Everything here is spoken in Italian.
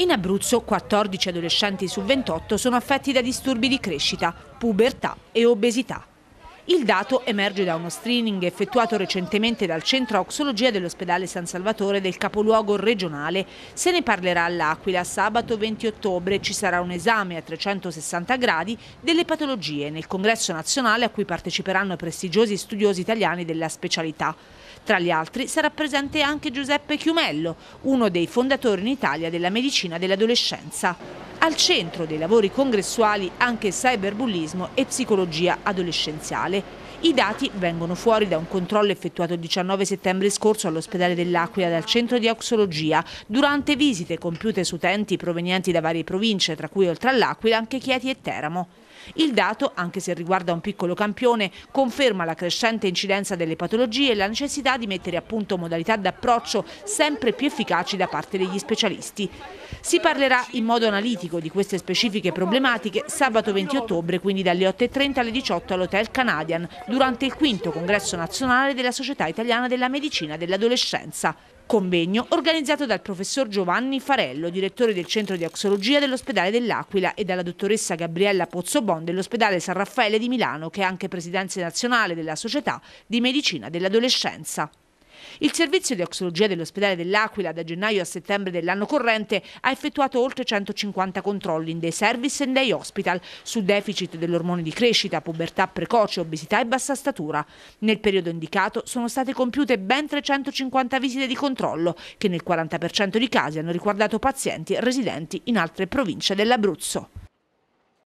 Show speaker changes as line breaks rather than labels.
In Abruzzo 14 adolescenti su 28 sono affetti da disturbi di crescita, pubertà e obesità. Il dato emerge da uno screening effettuato recentemente dal centro oxologia dell'ospedale San Salvatore del capoluogo regionale. Se ne parlerà all'Aquila sabato 20 ottobre. Ci sarà un esame a 360 gradi delle patologie nel congresso nazionale a cui parteciperanno prestigiosi studiosi italiani della specialità. Tra gli altri sarà presente anche Giuseppe Chiumello, uno dei fondatori in Italia della medicina dell'adolescenza. Al centro dei lavori congressuali anche cyberbullismo e psicologia adolescenziale. I dati vengono fuori da un controllo effettuato il 19 settembre scorso all'ospedale dell'Aquila dal centro di oxologia durante visite compiute su utenti provenienti da varie province, tra cui oltre all'Aquila anche Chieti e Teramo. Il dato, anche se riguarda un piccolo campione, conferma la crescente incidenza delle patologie e la necessità di mettere a punto modalità d'approccio sempre più efficaci da parte degli specialisti. Si parlerà in modo analitico di queste specifiche problematiche sabato 20 ottobre, quindi dalle 8.30 alle 18 all'Hotel Canadian, durante il quinto congresso nazionale della Società Italiana della Medicina dell'Adolescenza. Convegno organizzato dal professor Giovanni Farello, direttore del centro di oxologia dell'ospedale dell'Aquila e dalla dottoressa Gabriella Pozzobon dell'ospedale San Raffaele di Milano, che è anche presidenza nazionale della Società di Medicina dell'Adolescenza. Il servizio di oxologia dell'ospedale dell'Aquila da gennaio a settembre dell'anno corrente ha effettuato oltre 150 controlli in day service e day hospital su deficit dell'ormone di crescita, pubertà precoce, obesità e bassa statura. Nel periodo indicato sono state compiute ben 350 visite di controllo che nel 40% di casi hanno riguardato pazienti residenti in altre province dell'Abruzzo.